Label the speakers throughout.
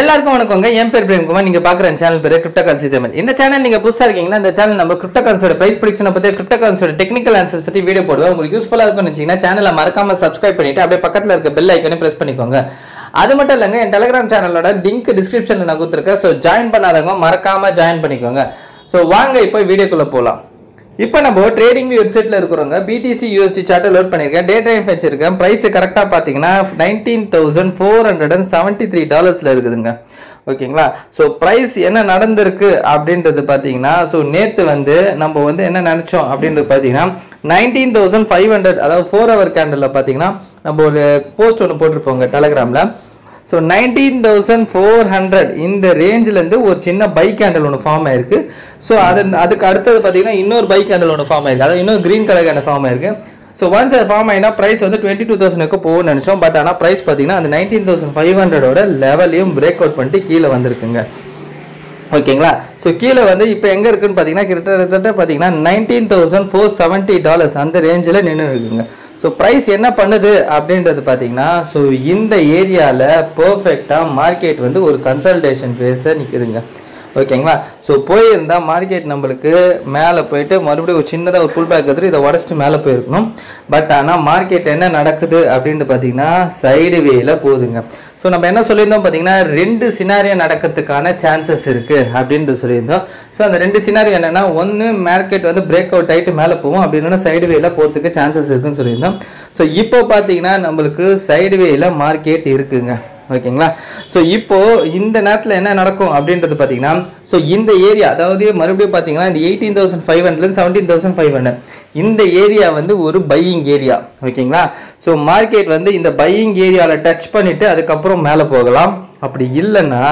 Speaker 1: எல்லாருக்கும் வணக்கங்க என் பேர் பிரேம்குமார் நீங்க பார்க்குற சேனல் பேர் கிரிப்டோ கரன்சி தமிழ் இந்த சேனல் நீங்கள் புதுசாக இருக்கீங்கன்னா இந்த சேனல் நம்ம கிரிப்டோ கரன்சியோட ப்ரைஸ் ப்ரிடிக்ஷனை பற்றி கிரிப்டோ கரன்சியோட டெக்னிக்கல் ஆன்சர்ஸ் பற்றி வீடியோ போடுவோம் உங்களுக்கு யூஸ்ஃபுல்லாக இருக்கும் நினைச்சீங்கன்னா சேனலை மறக்காமல் சப்ஸ்கிரைப் பண்ணிட்டு அப்படியே பக்கத்தில் இருக்க பெல் ஐக்கனை பிரஸ் பண்ணிக்கோங்க அது மட்டும் இல்லைங்க என் டெலிகிராம் சேனலோட லிங்க் டிஸ்கிரிப்ஷன்ல நான் கொடுத்துருக்கேன் ஸோ ஜாயின் பண்ணாதவங்க மறக்காமல் ஜாயின் பண்ணிக்கோங்க ஸோ வாங்க இப்போ வீடியோக்குள்ளே போகலாம் இப்போ நம்ம ட்ரேடிங் வெப்சைட்டில் இருக்கிறவங்க பிடிசி யூஎஸ்டி சார்ட்டை லோட் பண்ணியிருக்கேன் டேட் டைம் வச்சிருக்கேன் ப்ரைஸ் கரெக்டாக பார்த்தீங்கன்னா nineteen thousand four hundred and seventy three டாலர்ஸில் இருக்குதுங்க ஓகேங்களா ஸோ ப்ரைஸ் என்ன நடந்திருக்கு அப்படின்றது பார்த்தீங்கன்னா ஸோ நேற்று வந்து நம்ம வந்து என்ன நினச்சோம் அப்படின்றது பார்த்தீங்கன்னா நைன்டீன் தௌசண்ட் ஃபைவ் ஹண்ட்ரட் அதாவது ஃபோர் ஹவர் கேண்டலில் பார்த்தீங்கன்னா நம்ம ஒரு போஸ்ட் ஒன்று போட்டிருப்போங்க டெலகிராமில் so nineteen thousand four hundred இந்த ரேஞ்சிலேருந்து ஒரு சின்ன பைக் கேண்டல் ஒன்று ஃபார்ம் ஆயிருக்கு ஸோ அது அதுக்கு அடுத்தது பார்த்தீங்கன்னா இன்னொரு பைக் கேண்டல் ஒன்று ஃபார்ம் ஆயிருக்கு அதாவது இன்னொரு க்ரீன் கலர் கேண்டல் ஃபார்ம் ஆயிருக்கு ஸோ ஒன்ஸ் அது ஃபார்ம் ஆகினா ப்ரைஸ் வந்து டுவெண்ட்டி டூ தௌசண்ட்க்கு போகணும்னு நினச்சோம் பட் ஆனால் ப்ரைஸ் பார்த்தீங்கன்னா அந்த நைன்டீன் தௌசண்ட் ஃபைவ் ஹண்ட்ரடோட லெவலையும் பிரேக் அவுட் பண்ணிட்டு கீழே வந்திருக்குங்க ஓகேங்களா ஸோ கீழே வந்து இப்போ எங்கே இருக்குன்னு பார்த்தீங்கன்னா கிட்டத்தட்ட பார்த்தீங்கன்னா nineteen thousand four seventy dollars அந்த ரேஞ்சில் நின்று இருக்குங்க ஸோ ப்ரைஸ் என்ன பண்ணுது அப்படின்றது பார்த்தீங்கன்னா ஸோ இந்த ஏரியாவில் பர்ஃபெக்டாக மார்க்கெட் வந்து ஒரு கன்சல்டேஷன் ஃபேஸை நிற்குதுங்க ஓகேங்களா ஸோ போயிருந்தால் மார்க்கெட் நம்மளுக்கு மேலே போயிட்டு மறுபடியும் ஒரு சின்னதாக ஒரு புல் பேக் எடுத்து இதை உடச்சிட்டு மேலே போயிருக்கணும் பட் ஆனால் மார்க்கெட் என்ன நடக்குது அப்படின்ட்டு பார்த்தீங்கன்னா சைடு வேயில் போகுதுங்க ஸோ நம்ம என்ன சொல்லியிருந்தோம் பார்த்தீங்கன்னா ரெண்டு சினாரியோ நடக்கிறதுக்கான சான்சஸ் இருக்குது அப்படின்ட்டு சொல்லியிருந்தோம் ஸோ அந்த ரெண்டு சினாரியோ என்னென்னா ஒன்று மார்க்கெட் வந்து பிரேக் அவுட் ஆகிட்டு மேலே போகும் அப்படின்னு சைடுவேயில் போகிறதுக்கு சான்சஸ் இருக்குதுன்னு சொல்லியிருந்தோம் ஸோ இப்போ பார்த்தீங்கன்னா நம்மளுக்கு சைடுவேயில் மார்க்கெட் இருக்குங்க ஓகேங்களா ஸோ இப்போது இந்த நேரத்தில் என்ன நடக்கும் அப்படின்றது பார்த்தீங்கன்னா ஸோ இந்த ஏரியா அதாவது மறுபடியும் பார்த்தீங்கன்னா இந்த eighteen thousand five hundred seventeen thousand five hundred இந்த ஏரியா வந்து ஒரு பையிங் ஏரியா ஓகேங்களா ஸோ மார்க்கெட் வந்து இந்த பையிங் ஏரியாவில் டச் பண்ணிவிட்டு அதுக்கப்புறம் மேலே போகலாம் அப்படி இல்லைன்னா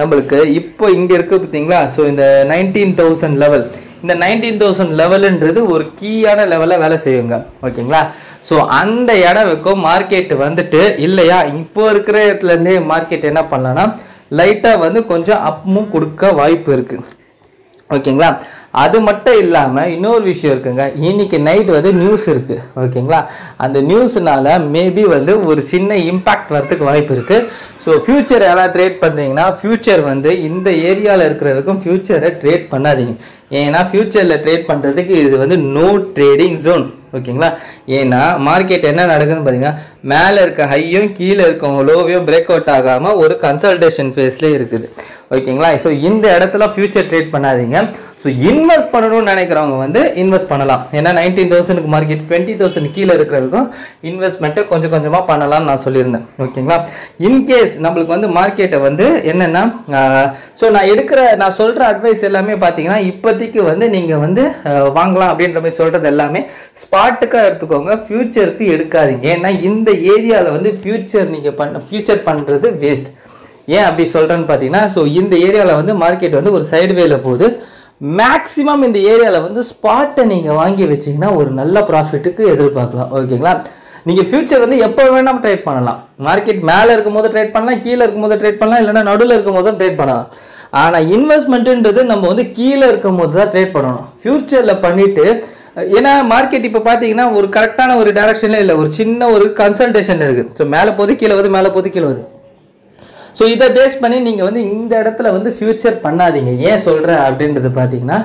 Speaker 1: நம்மளுக்கு இப்போ இங்கே இருக்குது பார்த்தீங்களா ஸோ இந்த நைன்டீன் தௌசண்ட் லெவல் இந்த நைன்டீன் தௌசண்ட் லெவலுன்றது ஒரு கீயான லெவலில் வேலை செய்யுங்க ஓகேங்களா ஸோ அந்த இடம் வைக்கும் மார்க்கெட் வந்துட்டு இல்லையா இப்போ இருக்கிற இடத்துலேருந்தே மார்க்கெட் என்ன பண்ணலன்னா லைட்டாக வந்து கொஞ்சம் அப்பும் கொடுக்க வாய்ப்பு இருக்குது ஓகேங்களா அது மட்டும் இல்லாமல் இன்னொரு விஷயம் இருக்குங்க இன்னைக்கு நைட் வந்து நியூஸ் இருக்குது ஓகேங்களா அந்த நியூஸ்னால மேபி வந்து ஒரு சின்ன இம்பேக்ட் வரத்துக்கு வாய்ப்பு இருக்குது ஸோ ஃப்யூச்சர் எல்லாம் ட்ரேட் பண்ணுறீங்கன்னா ஃப்யூச்சர் வந்து இந்த ஏரியாவில் இருக்கிறதுக்கும் ஃப்யூச்சரை ட்ரேட் பண்ணாதீங்க ஏன்னா ஃப்யூச்சரில் ட்ரேட் பண்ணுறதுக்கு இது வந்து நோ ட்ரேடிங் ஜோன் ஓகேங்களா ஏன்னா மார்க்கெட் என்ன நடக்குதுன்னு பார்த்தீங்கன்னா மேலே இருக்க ஹையும் கீழே இருக்கவங்க லோவையும் பிரேக் அவுட் ஆகாமல் ஒரு கன்சல்டேஷன் ஃபேஸ்லேயே இருக்குது ஓகேங்களா ஸோ இந்த இடத்துல ஃப்யூச்சர் ட்ரேட் பண்ணாதீங்க ஸோ இன்வெஸ்ட் பண்ணணும்னு நினைக்கிறவங்க வந்து இன்வெஸ்ட் பண்ணலாம் ஏன்னா நைன்டீன் தௌசண்ட்க்கு மார்க்கெட் டுவெண்ட்டி தௌசண்ட் கீழே இருக்கிறவருக்கும் இன்வெஸ்ட்மெண்ட்டை கொஞ்சம் கொஞ்சமாக பண்ணலாம்னு நான் சொல்லியிருந்தேன் ஓகேங்களா இன்கேஸ் நம்மளுக்கு வந்து மார்க்கெட்டை வந்து என்னென்னா ஸோ நான் எடுக்கிற நான் சொல்கிற அட்வைஸ் எல்லாமே பார்த்தீங்கன்னா இப்போதைக்கு வந்து நீங்கள் வந்து வாங்கலாம் அப்படின்ற மாதிரி சொல்கிறது எல்லாமே ஸ்பாட்டுக்காக எடுத்துக்கோங்க ஃப்யூச்சருக்கு எடுக்காதீங்க ஏன்னா இந்த ஏரியாவில் வந்து ஃப்யூச்சர் நீங்கள் பண்ண ஃப்யூச்சர் பண்ணுறது வேஸ்ட் ஏன் அப்படி சொல்கிறேன்னு பார்த்தீங்கன்னா ஸோ இந்த ஏரியாவில் வந்து மார்க்கெட் வந்து ஒரு சைடு வேல போகுது மேக்ஸிமம் இந்த ஏரியாவில் வந்து ஸ்பாட்டை நீங்கள் வாங்கி வச்சிங்கன்னா ஒரு நல்ல ப்ராஃபிட்டுக்கு எதிர்பார்க்கலாம் ஓகேங்களா நீங்கள் ஃப்யூச்சர் வந்து எப்போ வேணால் ட்ரேட் பண்ணலாம் மார்க்கெட் மேலே இருக்கும்போது ட்ரேட் பண்ணலாம் கீழே இருக்கும்போது ட்ரேட் பண்ணலாம் இல்லைனா நடுவில் இருக்கும்போதும் ட்ரேட் பண்ணலாம் ஆனால் இன்வெஸ்ட்மெண்ட்டுன்றது நம்ம வந்து கீழே இருக்கும் போது தான் ட்ரேட் பண்ணணும் ஃப்யூச்சரில் பண்ணிவிட்டு ஏன்னா மார்க்கெட் இப்போ பார்த்தீங்கன்னா ஒரு கரெக்டான ஒரு டேரக்ஷனில் இல்லை ஒரு சின்ன ஒரு கன்சல்டேஷன் இருக்குது ஸோ மேலே போது கீழே வந்து மேலே போது கீழே வருது ஸோ இதை பேஸ் பண்ணி நீங்கள் வந்து இந்த இடத்துல வந்து ஃப்யூச்சர் பண்ணாதீங்க ஏன் சொல்கிறேன் அப்படின்றது பார்த்தீங்கன்னா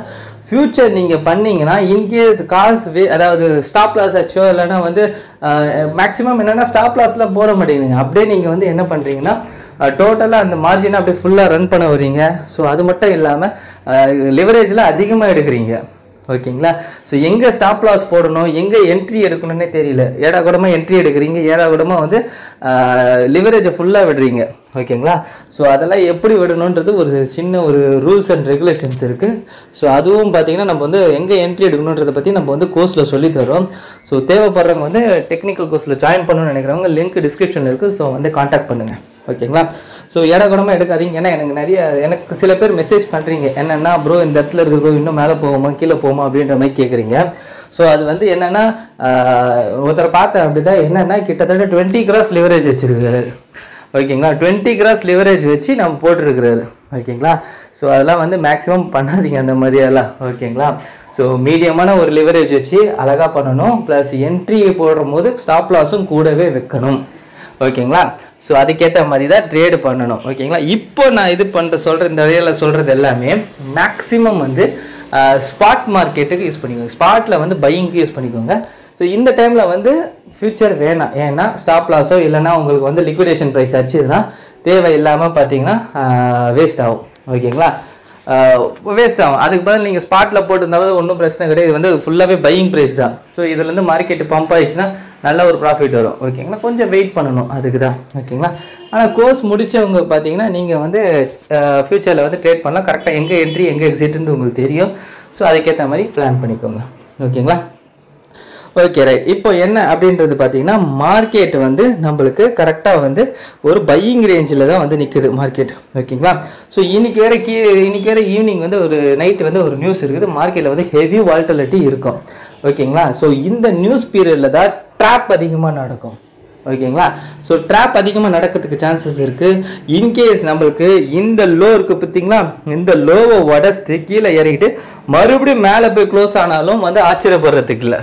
Speaker 1: ஃப்யூச்சர் நீங்கள் பண்ணிங்கன்னா இன்கேஸ் காசு வே அதாவது ஸ்டாப் லாஸ் ஆச்சோ இல்லைனா வந்து மேக்ஸிமம் என்னென்னா ஸ்டாப் லாஸ்லாம் போட மாட்டேங்கிறீங்க அப்படியே நீங்கள் வந்து என்ன பண்ணுறீங்கன்னா டோட்டலாக அந்த மார்ஜினை அப்படியே ஃபுல்லாக ரன் பண்ண வரீங்க ஸோ அது மட்டும் இல்லாமல் லிவரேஜில் அதிகமாக எடுக்கிறீங்க ஓகேங்களா ஸோ எங்கே ஸ்டாப் லாஸ் போடணும் எங்கே என்ட்ரி எடுக்கணும்னே தெரியல ஏடா கூடமாக என்ட்ரி எடுக்கிறீங்க ஏடா கூடமாக வந்து லிவரேஜை ஃபுல்லாக விடுறீங்க ஓகேங்களா ஸோ அதெல்லாம் எப்படி விடணுன்றது ஒரு சின்ன ஒரு ரூல்ஸ் அண்ட் ரெகுலேஷன்ஸ் இருக்குது ஸோ அதுவும் பார்த்தீங்கன்னா நம்ம வந்து எங்கே என்ட்ரி எடுக்கணுன்றதை பற்றி நம்ம வந்து கோர்ஸில் சொல்லி தரோம் ஸோ தேவைப்படுறவங்க வந்து டெக்னிக்கல் கோர்ஸில் ஜாயின் பண்ணணும்னு நினைக்கிறவங்க லிங்க் டிஸ்கிரிப்ஷனில் இருக்குது ஸோ வந்து காண்டாக்ட் பண்ணுங்கள் ஓகேங்களா ஸோ ஏடகுடமாக எடுக்காதீங்க ஏன்னா எனக்கு நிறைய எனக்கு சில பேர் மெசேஜ் பண்ணுறீங்க என்னென்னா ப்ரோ இந்த இடத்துல இருக்கிற ப்ரோ இன்னும் மேலே போகுமா கீழே போகுமா அப்படின்ற மாதிரி கேட்குறீங்க ஸோ அது வந்து என்னென்னா ஒருத்தரை பார்த்தேன் அப்படி தான் என்னென்னா கிட்டத்தட்ட டுவெண்ட்டி கிராஸ் லிவரேஜ் வச்சுருக்காரு ஓகேங்களா டுவெண்ட்டி கிராஸ் லிவரேஜ் வச்சு நம்ம போட்டிருக்கிறாரு ஓகேங்களா ஸோ அதெல்லாம் வந்து மேக்ஸிமம் பண்ணாதீங்க அந்த மாதிரியெல்லாம் ஓகேங்களா ஸோ மீடியமான ஒரு லிவரேஜ் வச்சு அழகாக பண்ணணும் ப்ளஸ் என்ட்ரி போடுற போது ஸ்டாப் லாஸும் கூடவே வைக்கணும் ஓகேங்களா ஸோ அதுக்கேற்ற மாதிரி தான் ட்ரேடு பண்ணணும் ஓகேங்களா இப்போ நான் இது பண்ணுற சொல்கிற இந்த வழியில் சொல்கிறது எல்லாமே மேக்ஸிமம் வந்து ஸ்பாட் மார்க்கெட்டுக்கு யூஸ் பண்ணிக்கோங்க ஸ்பாட்டில் வந்து பையிங்க்கு யூஸ் பண்ணிக்கோங்க ஸோ இந்த டைமில் வந்து ஃப்யூச்சர் வேணாம் ஏன்னா ஸ்டாப் லாஸோ இல்லைனா உங்களுக்கு வந்து லிக்விடேஷன் ப்ரைஸ் அடிச்சதுன்னா தேவையில்லாமல் பார்த்தீங்கன்னா வேஸ்ட் ஆகும் ஓகேங்களா வேஸ்ட் ஆகும் அதுக்கு பதில் நீங்கள் ஸ்பாட்டில் போட்டிருந்தாவது ஒன்றும் பிரச்சனை கிடையாது இது வந்து ஃபுல்லாகவே பையிங் ப்ரைஸ் தான் ஸோ இதுலேருந்து மார்க்கெட்டு பம்ப் ஆயிடுச்சுன்னா நல்ல ஒரு ப்ராஃபிட் வரும் ஓகேங்களா கொஞ்சம் வெயிட் பண்ணணும் அதுக்கு தான் ஓகேங்களா ஆனால் கோர்ஸ் முடித்தவங்க பார்த்தீங்கன்னா நீங்கள் வந்து ஃப்யூச்சரில் வந்து ட்ரேட் பண்ணலாம் கரெக்டாக எங்கே என்ட்ரி எங்கே எக்ஸிட்னு உங்களுக்கு தெரியும் ஸோ அதுக்கேற்ற மாதிரி பிளான் பண்ணிக்கோங்க ஓகேங்களா ஓகே ரைட் இப்போ என்ன அப்படின்றது பார்த்தீங்கன்னா மார்க்கெட் வந்து நம்மளுக்கு கரெக்டாக வந்து ஒரு பையிங் ரேஞ்சில் தான் வந்து நிற்குது மார்க்கெட் ஓகேங்களா ஸோ இன்றைக்கி வேறு கீ இன்றைக்கி வேறு ஈவினிங் வந்து ஒரு நைட் வந்து ஒரு நியூஸ் இருக்குது மார்க்கெட்டில் வந்து ஹெவி வால்டலிட்டி இருக்கும் ஓகேங்களா ஸோ இந்த நியூஸ் பீரியடில் தான் ட்ராப் அதிகமாக நடக்கும் ஓகேங்களா ஸோ ட்ராப் அதிகமாக நடக்கிறதுக்கு சான்சஸ் இருக்குது இன்கேஸ் நம்மளுக்கு இந்த லோ இருக்குது பார்த்தீங்களா இந்த லோவை உடச்சிட்டு கீழே இறங்கிட்டு மறுபடியும் மேலே போய் க்ளோஸ் ஆனாலும் வந்து ஆச்சரியப்படுறதுக்கு இல்லை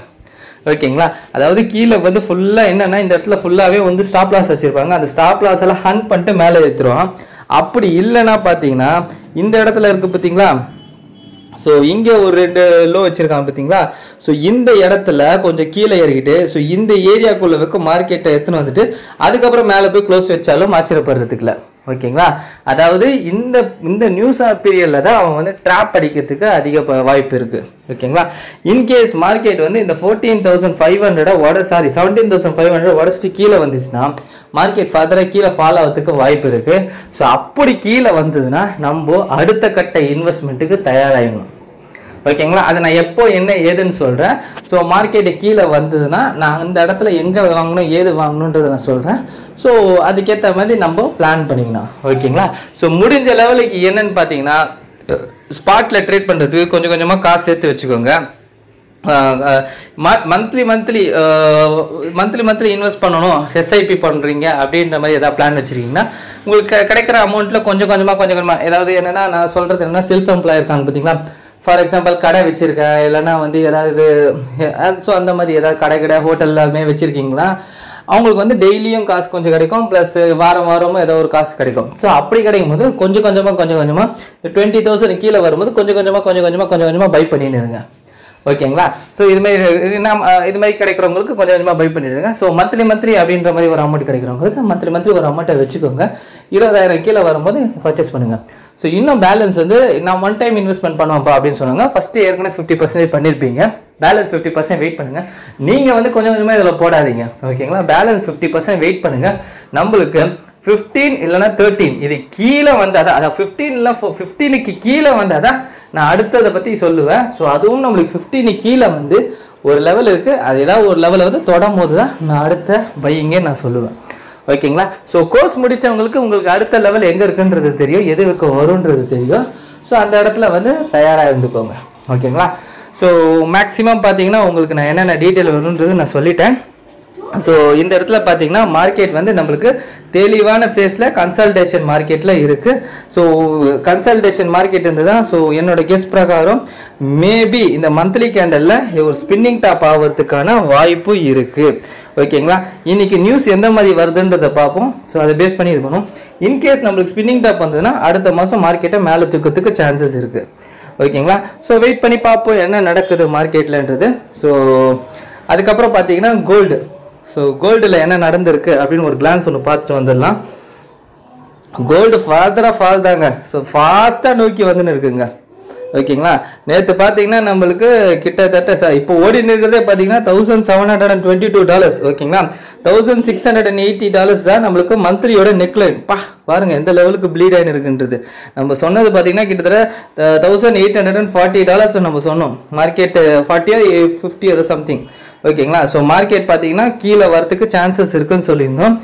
Speaker 1: ஓகேங்களா அதாவது கீழே வந்து ஃபுல்லாக என்னென்னா இந்த இடத்துல ஃபுல்லாகவே வந்து ஸ்டாப் லாஸ் வச்சுருப்பாங்க அந்த ஸ்டாப் லாஸ் எல்லாம் ஹன் பண்ணிட்டு மேலே ஏற்றுருவோம் அப்படி இல்லைன்னா பார்த்தீங்கன்னா இந்த இடத்துல இருக்குது பார்த்தீங்களா ஸோ இங்கே ஒரு ரெண்டு லோ வச்சுருக்காங்க பார்த்தீங்களா ஸோ இந்த இடத்துல கொஞ்சம் கீழே ஏறிக்கிட்டு ஸோ இந்த ஏரியாக்குள்ளே வைக்க மார்க்கெட்டை எடுத்துன்னு வந்துட்டு அதுக்கப்புறம் மேலே போய் க்ளோஸ் வச்சாலும் ஆச்சரியப்படுறதுக்குல ஓகேங்களா அதாவது இந்த இந்த நியூஸ் பீரியடில் தான் அவங்க வந்து ட்ராப் அடிக்கிறதுக்கு அதிக வாய்ப்பு இருக்குது ஓகேங்களா இன்கேஸ் மார்க்கெட் வந்து இந்த ஃபோர்டீன் தௌசண்ட் ஃபைவ் ஹண்ட்ரடை உட sorry seventeen thousand five hundred உடச்சிட்டு கீழே வந்துச்சுன்னா மார்க்கெட் ஃபர்தராக கீழே ஃபாலோ ஆகிறதுக்கு வாய்ப்பு இருக்குது ஸோ அப்படி கீழே வந்ததுன்னா நம்ம அடுத்த கட்ட இன்வெஸ்ட்மெண்ட்டுக்கு தயாராகிடணும் ஓகேங்களா அதை நான் எப்போ என்ன ஏதுன்னு சொல்கிறேன் ஸோ மார்க்கெட்டு கீழே வந்ததுன்னா நான் இந்த இடத்துல எங்கே வாங்கணும் ஏது வாங்கணுன்றதை நான் சொல்கிறேன் ஸோ அதுக்கேற்ற மாதிரி நம்ம பிளான் பண்ணிக்கணும் ஓகேங்களா ஸோ முடிஞ்ச லெவலுக்கு என்னன்னு பார்த்தீங்கன்னா ஸ்பாட்டில் ட்ரேட் பண்ணுறதுக்கு கொஞ்சம் கொஞ்சமாக காசு சேர்த்து வச்சுக்கோங்க monthly monthly monthly monthly invest பண்ணணும் எஸ்ஐபி பண்ணுறீங்க அப்படின்ற மாதிரி எதாவது பிளான் வச்சுருக்கீங்கன்னா உங்களுக்கு கிடைக்கிற அமௌண்ட்டில் கொஞ்சம் கொஞ்சமாக கொஞ்சம் கொஞ்சமாக ஏதாவது என்னென்னா நான் சொல்கிறது என்னென்னா செல்ஃப் எம்ப்ளாய் இருக்காங்க பார்த்தீங்களா ஃபார் எக்ஸாம்பிள் கடை வச்சுருக்கேன் இல்லைனா வந்து ஏதாவது ஸோ அந்த மாதிரி ஏதாவது கடை கடை ஹோட்டல் அதுமாதிரி வச்சுருக்கீங்களா அவங்களுக்கு வந்து டெய்லியும் காசு கொஞ்சம் கிடைக்கும் ப்ளஸ் வாரம் வாரமும் ஏதோ ஒரு காசு கிடைக்கும் ஸோ அப்படி கிடைக்கும் போது கொஞ்சம் கொஞ்சமாக கொஞ்சம் கொஞ்சமாக இந்த டுவெண்ட்டி தௌசண்ட் கீழே வரும்போது கொஞ்சம் கொஞ்சமாக கொஞ்சம் கொஞ்சமாக கொஞ்சம் கொஞ்சமாக பை பண்ணிடுங்க ஓகேங்களா ஸோ இதுமாதிரி நம்ம இது மாதிரி கிடைக்கிறவங்களுக்கு கொஞ்சம் கொஞ்சமாக பை பண்ணிடுங்க ஸோ மந்த்லி மந்த்லி அப்படின்ற மாதிரி ஒரு அமௌண்ட் கிடைக்கிறவங்களுக்கு மந்த்லி மந்த்லி ஒரு அமௌண்ட்டை வச்சுக்கோங்க இருபதாயிரம் கீழே வரும்போது பர்ச்சேஸ் பண்ணுங்கள் ஸோ இன்னும் பேலன்ஸ் வந்து நான் ஒன் டைம் இன்வெஸ்ட்மெண்ட் பண்ணுவோம்ப்பா அப்படின்னு சொன்னாங்க ஃபஸ்ட்டு ஏற்கனவே ஃபிஃப்டி பர்சன்டேஜ் பண்ணியிருப்பீங்க பேலன்ஸ் ஃபிஃப்டி பர்சன்ட் வெயிட் பண்ணுங்கள் நீங்கள் வந்து கொஞ்சம் கொஞ்சமாக இதில் போடாதீங்க ஓகேங்களா பேலன்ஸ் ஃபிஃப்டி பர்சன்ட் வெயிட் பண்ணுங்கள் நம்மளுக்கு ஃபிஃப்டீன் இல்லைனா தேர்ட்டீன் இது கீழே வந்தால் தான் அதான் ஃபிஃப்டீனில் ஃபிஃப்டீனுக்கு கீழே வந்தால் தான் நான் அடுத்ததை பற்றி சொல்லுவேன் ஸோ அதுவும் நம்மளுக்கு ஃபிஃப்டீனு கீழே வந்து ஒரு லெவல் இருக்குது அது ஏதாவது ஒரு லெவலில் வந்து தொடம்போது போது தான் நான் அடுத்த பையங்கே நான் சொல்லுவேன் ஓகேங்களா ஸோ கோர்ஸ் முடித்தவங்களுக்கு உங்களுக்கு அடுத்த லெவல் எங்கே இருக்குன்றது தெரியும் எது இருக்க வரும்ன்றது தெரியும் ஸோ அந்த இடத்துல வந்து தயாராக இருந்துக்கோங்க ஓகேங்களா ஸோ மேக்ஸிமம் பார்த்தீங்கன்னா உங்களுக்கு நான் என்னென்ன டீட்டெயில் வரும்ன்றது நான் சொல்லிட்டேன் ஸோ இந்த இடத்துல பார்த்தீங்கன்னா மார்க்கெட் வந்து நம்மளுக்கு தெளிவான ஃபேஸில் கன்சல்டேஷன் மார்க்கெட்டில் இருக்குது ஸோ கன்சல்டேஷன் மார்க்கெட் தான் ஸோ என்னோட கெஸ்ட் பிரகாரம் மேபி இந்த மந்த்லி கேண்டலில் ஒரு ஸ்பின்னிங் டாப் ஆகிறதுக்கான வாய்ப்பு இருக்குது ஓகேங்களா இன்றைக்கி நியூஸ் எந்த மாதிரி வருதுன்றதை பார்ப்போம் ஸோ அதை பேஸ் பண்ணி இது பண்ணுவோம் இன்கேஸ் நம்மளுக்கு ஸ்பின்னிங் டாப் வந்ததுன்னா அடுத்த மாதம் மார்க்கெட்டை மேலே தூக்கத்துக்கு சான்சஸ் இருக்குது ஓகேங்களா ஸோ வெயிட் பண்ணி பார்ப்போம் என்ன நடக்குது மார்க்கெட்டில்ன்றது ஸோ அதுக்கப்புறம் பார்த்தீங்கன்னா கோல்டு ஸோ கோல்டில் என்ன நடந்திருக்கு அப்படின்னு ஒரு கிளான்ஸ் ஒன்று பார்த்துட்டு வந்துடலாம் கோல்டு ஃபர்தராக ஃபால் தாங்க ஸோ ஃபாஸ்ட்டாக நோக்கி வந்துன்னு இருக்குங்க ஓகேங்களா நேற்று பார்த்தீங்கன்னா நம்மளுக்கு கிட்டத்தட்ட சார் இப்போ ஓடி இருக்கிறதே பார்த்தீங்கன்னா thousand seven hundred and twenty two dollars ஓகேங்களா thousand six hundred and eighty dollars தான் நம்மளுக்கு மந்த்லியோட நெக்லைன் பா பாருங்க எந்த லெவலுக்கு ப்ளீட் ஆகி இருக்குன்றது நம்ம சொன்னது பார்த்தீங்கன்னா கிட்டத்தட்ட thousand eight hundred and forty dollars நம்ம சொன்னோம் மார்க்கெட்டு ஃபார்ட்டியா ஃபிஃப்டி அதை சம்திங் ஓகேங்களா ஸோ மார்க்கெட் பார்த்தீங்கன்னா கீழே வரத்துக்கு சான்சஸ் இருக்குன்னு சொல்லியிருந்தோம்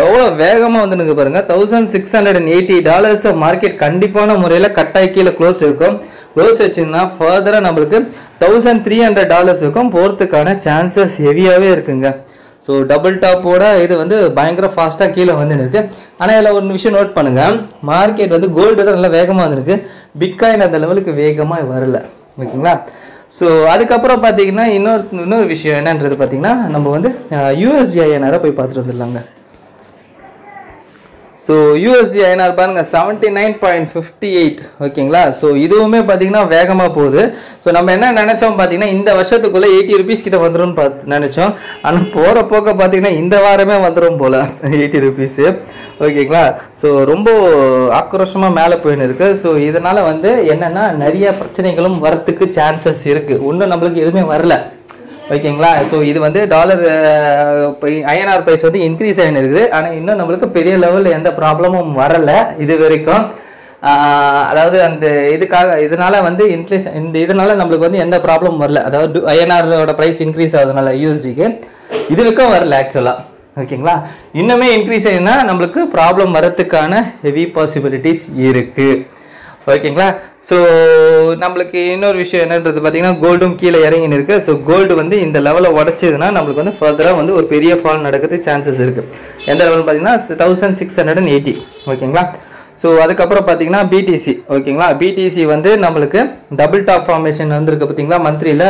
Speaker 1: எவ்வளோ வேகமாக வந்துனுங்க பாருங்கள் thousand six hundred and eighty dollars market கண்டிப்பான முறையில் கட்டாய் கீழே க்ளோஸ் இருக்கும் க்ளோஸ் வச்சிங்கன்னா ஃபர்தராக நம்மளுக்கு தௌசண்ட் த்ரீ ஹண்ட்ரட் டாலர்ஸ் இருக்கும் போகிறதுக்கான சான்சஸ் ஹெவியாகவே இருக்குங்க ஸோ டபுள் டாப்போட இது வந்து பயங்கர ஃபாஸ்ட்டாக கீழே வந்துருக்கு ஆனால் இதில் ஒரு விஷயம் நோட் பண்ணுங்கள் மார்க்கெட் வந்து கோல்டு தான் நல்லா வேகமாக வந்துருக்கு பிட்காயின் அந்த லெவலுக்கு வேகமாக வரல ஓகேங்களா ஸோ அதுக்கப்புறம் பார்த்தீங்கன்னா இன்னொரு இன்னொரு விஷயம் என்னன்றது பார்த்தீங்கன்னா நம்ம வந்து நேராக uh, போய் பார்த்துட்டு வந்துடலாங்க ஸோ யூஎஸ்சி பாருங்க பாருங்கள் seventy nine point fifty eight ஓகேங்களா ஸோ இதுவுமே பார்த்தீங்கன்னா வேகமாக போகுது ஸோ நம்ம என்ன நினச்சோம் பார்த்தீங்கன்னா இந்த வருஷத்துக்குள்ளே எயிட்டி ருபீஸ் கிட்ட வந்துடும் பார்த்து நினச்சோம் ஆனால் போகிற போக்க பார்த்தீங்கன்னா இந்த வாரமே வந்துடும் போல் எயிட்டி ருபீஸு ஓகேங்களா ஸோ ரொம்ப ஆக்ரோஷமாக மேலே போயின்னு இருக்குது ஸோ இதனால் வந்து என்னென்னா நிறைய பிரச்சனைகளும் வரத்துக்கு சான்சஸ் இருக்குது ஒன்றும் நம்மளுக்கு எதுவுமே வரல ஓகேங்களா ஸோ இது வந்து டாலர் ஐஎன்ஆர் ப்ரைஸ் வந்து இன்க்ரீஸ் ஆகின்னு இருக்குது ஆனால் இன்னும் நம்மளுக்கு பெரிய லெவலில் எந்த ப்ராப்ளமும் வரலை இது வரைக்கும் அதாவது அந்த இதுக்காக இதனால் வந்து இன்க்ரீஸ் இந்த இதனால் நம்மளுக்கு வந்து எந்த ப்ராப்ளமும் வரல அதாவது ஐஎன்ஆரோட ப்ரைஸ் இன்க்ரீஸ் ஆகுதுனால யூஎஸ்டிக்கு இது வரைக்கும் வரல ஆக்சுவலாக ஓகேங்களா இன்னுமே இன்க்ரீஸ் ஆகுதுன்னா நம்மளுக்கு ப்ராப்ளம் வரத்துக்கான ஹெவி பாசிபிலிட்டிஸ் இருக்குது ஓகேங்களா ஸோ நம்மளுக்கு இன்னொரு விஷயம் என்னன்றது பார்த்தீங்கன்னா கோல்டும் கீழே இறங்கின்னு இருக்குது ஸோ கோல்டு வந்து இந்த லெவலில் உடச்சதுன்னா நம்மளுக்கு வந்து ஃபர்தராக வந்து ஒரு பெரிய ஃபால் நடக்கிறது சான்சஸ் இருக்குது எந்த லெவல்னு பார்த்தீங்கன்னா thousand six hundred and eighty ஓகேங்களா ஸோ அதுக்கப்புறம் பார்த்தீங்கன்னா பிடிசி ஓகேங்களா பிடிசி வந்து நம்மளுக்கு டபுள் டாப் ஃபார்மேஷன் நடந்திருக்கு பார்த்தீங்களா மந்த்ரியில்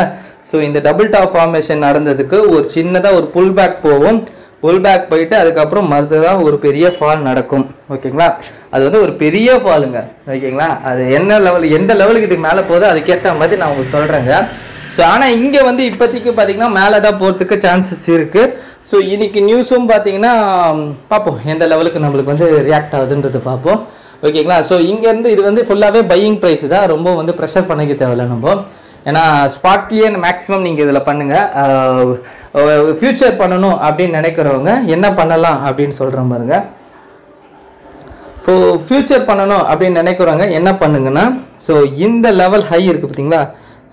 Speaker 1: ஸோ இந்த டபுள் டாப் ஃபார்மேஷன் நடந்ததுக்கு ஒரு சின்னதாக ஒரு புல் பேக் போகும் புல் பேக் போயிட்டு அதுக்கப்புறம் தான் ஒரு பெரிய ஃபால் நடக்கும் ஓகேங்களா அது வந்து ஒரு பெரிய ஃபாலுங்க ஓகேங்களா அது என்ன லெவல் எந்த லெவலுக்கு இதுக்கு மேலே போதோ அதுக்கேற்ற மாதிரி நான் உங்களுக்கு சொல்கிறேங்க ஸோ ஆனால் இங்கே வந்து இப்போதைக்கு பார்த்தீங்கன்னா மேலே தான் போகிறதுக்கு சான்சஸ் இருக்குது ஸோ இன்னைக்கு நியூஸும் பார்த்தீங்கன்னா பார்ப்போம் எந்த லெவலுக்கு நம்மளுக்கு வந்து ரியாக்ட் ஆகுதுன்றது பார்ப்போம் ஓகேங்களா ஸோ இங்கேருந்து இது வந்து ஃபுல்லாகவே பையிங் ப்ரைஸ் தான் ரொம்ப வந்து ப்ரெஷர் பண்ணிக்க தேவையில்ல நம்ம ஏன்னா ஸ்பாட்லேயே மேக்ஸிமம் நீங்கள் இதில் பண்ணுங்கள் ஃப்யூச்சர் பண்ணணும் அப்படின்னு நினைக்கிறவங்க என்ன பண்ணலாம் அப்படின்னு சொல்கிற பாருங்கள் ஸோ ஃப்யூச்சர் பண்ணணும் அப்படின்னு நினைக்கிறவங்க என்ன பண்ணுங்கன்னா ஸோ இந்த லெவல் ஹை இருக்குது பார்த்தீங்களா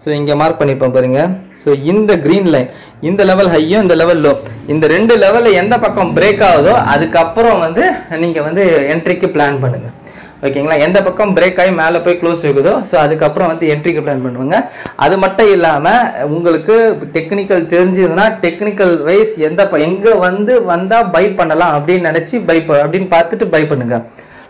Speaker 1: ஸோ இங்கே மார்க் பண்ணியிருப்போம் பாருங்கள் ஸோ இந்த க்ரீன் லைன் இந்த லெவல் ஹையும் இந்த லெவல் லோ இந்த ரெண்டு லெவலில் எந்த பக்கம் பிரேக் ஆகுதோ அதுக்கப்புறம் வந்து நீங்கள் வந்து என்ட்ரிக்கு பிளான் பண்ணுங்கள் ஓகேங்களா எந்த பக்கம் பிரேக் ஆகி மேலே போய் க்ளோஸ் இருக்குதோ ஸோ அதுக்கப்புறம் வந்து என்ட்ரிக்கு பிளான் பண்ணுவாங்க அது மட்டும் இல்லாமல் உங்களுக்கு டெக்னிக்கல் தெரிஞ்சதுன்னா டெக்னிக்கல் வைஸ் எந்த எங்கே வந்து வந்தால் பை பண்ணலாம் அப்படின்னு நினச்சி பை அப்படின்னு பார்த்துட்டு பை பண்ணுங்கள்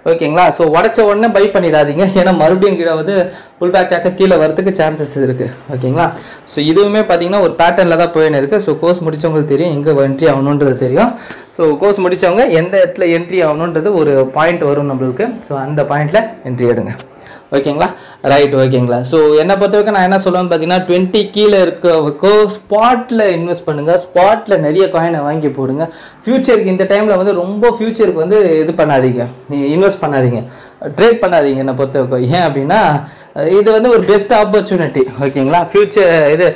Speaker 1: ஓகேங்களா ஸோ உடச்ச உடனே பை பண்ணிடாதீங்க ஏன்னா மறுபடியும் கீழே வந்து புல் பேக் கீழே வரதுக்கு சான்சஸ் இருக்குது ஓகேங்களா ஸோ இதுவுமே பார்த்தீங்கன்னா ஒரு பேட்டர்னில் தான் போயின்னு இருக்குது ஸோ கோர்ஸ் முடித்தவங்களுக்கு தெரியும் எங்கே என்ட்ரி ஆகணுன்றது தெரியும் ஸோ கோர்ஸ் முடித்தவங்க எந்த இடத்துல என்ட்ரி ஆகணுன்றது ஒரு பாயிண்ட் வரும் நம்மளுக்கு ஸோ அந்த பாயிண்ட்டில் என்ட்ரி எடுங்க ஓகேங்களா ரைட் ஓகேங்களா ஸோ என்னை பொறுத்த வரைக்கும் நான் என்ன சொல்லுவேன்னு பார்த்தீங்கன்னா டுவெண்ட்டி கீழே இருக்கோ ஸ்பாட்டில் இன்வெஸ்ட் பண்ணுங்கள் ஸ்பாட்டில் நிறைய காயினை வாங்கி போடுங்க ஃப்யூச்சருக்கு இந்த டைமில் வந்து ரொம்ப ஃப்யூச்சருக்கு வந்து இது பண்ணாதீங்க இன்வெஸ்ட் பண்ணாதீங்க ட்ரேட் பண்ணாதீங்க என்னை பொறுத்த வரைக்கும் ஏன் அப்படின்னா இது வந்து ஒரு பெஸ்ட் ஆப்பர்ச்சுனிட்டி ஓகேங்களா ஃப்யூச்சர் இது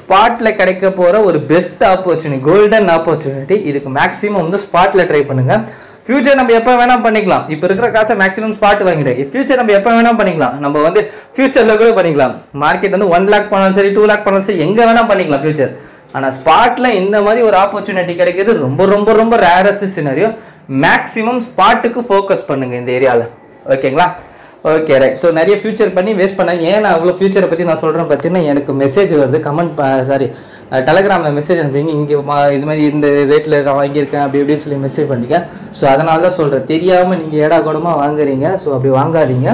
Speaker 1: ஸ்பாட்டில் கிடைக்க போகிற ஒரு பெஸ்ட் ஆப்பர்ச்சுனிட்டி கோல்டன் ஆப்பர்ச்சுனிட்டி இதுக்கு மேக்ஸிமம் வந்து ஸ்பாட்டில் ட்ரை பண்ணுங்கள் ஃபியூச்சர் நம்ம எப்போ வேணால் பண்ணிக்கலாம் இப்போ இருக்கிற காசை மேக்ஸிமம் ஸ்பாட் வாங்கிடு ஃபியூச்சர் நம்ம எப்போ வேணால் பண்ணிக்கலாம் நம்ம வந்து ஃபியூச்சரில் கூட பண்ணிக்கலாம் மார்க்கெட் வந்து ஒன் லேக் பண்ணாலும் சரி டூ லேக் பண்ணாலும் சரி எங்கே வேணால் பண்ணிக்கலாம் ஃபியூச்சர் ஆனால் ஸ்பாட்டில் இந்த மாதிரி ஒரு ஆப்பர்ச்சுனிட்டி கிடைக்கிறது ரொம்ப ரொம்ப ரொம்ப ரேரஸ்ட் சினரியோ மேக்ஸிமம் ஸ்பாட்டுக்கு ஃபோக்கஸ் பண்ணுங்கள் இந்த ஏரியாவில் ஓகேங்களா ஓகே ரைட் ஸோ நிறைய ஃபியூச்சர் பண்ணி வேஸ்ட் பண்ணாங்க ஏன் நான் அவ்வளோ ஃபியூச்சரை பற்றி நான் சொல்கிறேன் பார்த்தீங்கன்னா எனக்கு மெசேஜ் வருது கமெண்ட் சாரி டெலகிராமில் மெசேஜ் அனுப்பிங்க இங்கே மா இது மாதிரி இந்த ரேட்டில் நான் வாங்கியிருக்கேன் அப்படி இப்படின்னு சொல்லி மெசேஜ் பண்ணிக்கேன் ஸோ அதனால தான் சொல்கிறேன் தெரியாமல் நீங்கள் ஏடா கூடமாக வாங்குறீங்க ஸோ அப்படி வாங்காதீங்க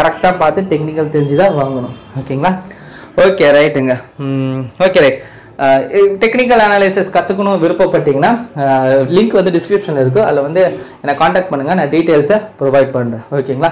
Speaker 1: கரெக்டாக பார்த்து டெக்னிக்கல் தெரிஞ்சு தான் வாங்கணும் ஓகேங்களா ஓகே ரைட்டுங்க ஓகே ரைட் டெக்னிக்கல் அனாலிசிஸ் கற்றுக்கணும் விருப்பப்பட்டிங்கன்னா லிங்க் வந்து டிஸ்கிரிப்ஷனில் இருக்கும் அதில் வந்து என்னை காண்டாக்ட் பண்ணுங்கள் நான் டீட்டெயில்ஸை ப்ரொவைட் பண்ணுறேன் ஓகேங்களா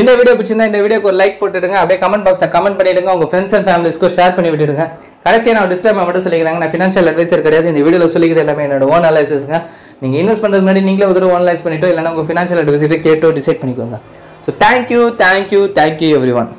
Speaker 1: இந்த வீடியோ பிடிச்சிருந்தா இந்த வீடியோக்கு ஒரு லைக் போட்டுடுங்க அப்படியே கமெண்ட் பாக்ஸில் கமெண்ட் பண்ணிவிடுங்க உங்கள் ஃப்ரெண்ட்ஸ் அண்ட் ஃபேமிலிஸ்க்கு ஷேர் பண்ணி விட்டுடுங்க கடைசியாக நான் டிஸ்டர்ப் மட்டும் சொல்லிக்கிறாங்க நான் ஃபினான்ஷியல் அட்வைசர் கிடையாது இந்த வீடியோவில் சொல்லிக்கிறது எல்லாமே என்னோட ஓன் அலைசஸ்ங்க நீங்கள் இன்வெஸ்ட் பண்ணுறது முன்னாடி நீங்களே ஒரு ஓன் ஓனலைஸ் பண்ணிட்டோம் இல்லைனா உங்கள் ஃபினான்ஷியல் அட்வைசர்கிட்ட கேட்டோ டிசைட் பண்ணிக்கோங்க so thank you thank you thank you every one